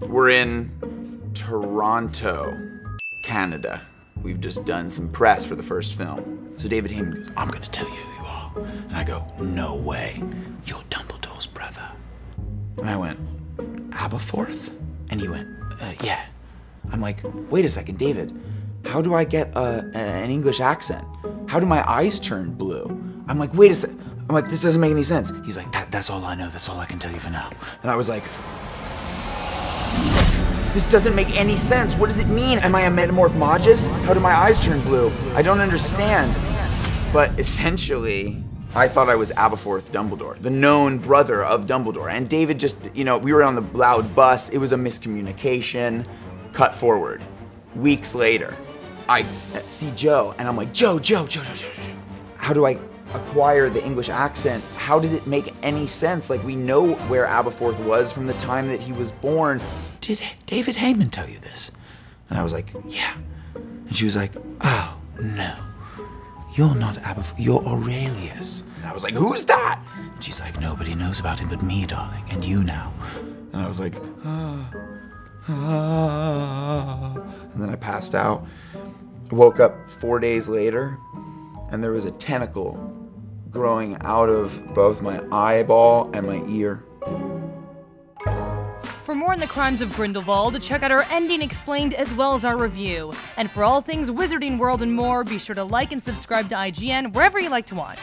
we're in Toronto, Canada. We've just done some press for the first film. So David Heyman goes, I'm gonna tell you who you are. And I go, no way, you're Dumbledore's brother. And I went, Aberforth? And he went, uh, yeah. I'm like, wait a second, David, how do I get a, a- an English accent? How do my eyes turn blue? I'm like, wait a sec. I'm like, this doesn't make any sense. He's like, that, that's all I know. That's all I can tell you for now. And I was like, this doesn't make any sense. What does it mean? Am I a Metamorphmagus? How do my eyes turn blue? I don't understand. But essentially, I thought I was Aberforth Dumbledore, the known brother of Dumbledore. And David just, you know, we were on the loud bus. It was a miscommunication. Cut forward. Weeks later, I see Jo, and I'm like, Jo, Jo, Jo, Jo, Jo, Jo. How do I acquire the English accent? How does it make any sense? Like, we know where Aberforth was from the time that he was born. Did David Heyman tell you this? And I was like, yeah. And she was like, oh, no. You're not Aberforth, you're Aurelius. And I was like, who's that? And she's like, nobody knows about him but me, darling, and you now. And I was like, ah, ah. And then I passed out. Woke up four days later, and there was a tentacle growing out of both my eyeball and my ear. For more on the crimes of Grindelwald, check out our ending explained as well as our review. And for all things Wizarding World and more, be sure to like and subscribe to IGN wherever you like to watch.